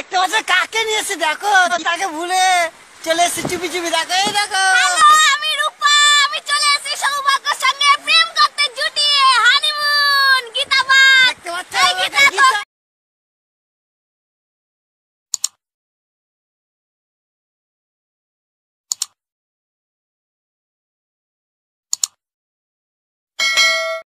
দেখতে পাচ্ছ? কাকে নিয়েছি দেখো তাকে ভুলে চলে এসেছে। চুপি চুপি দেখো এই।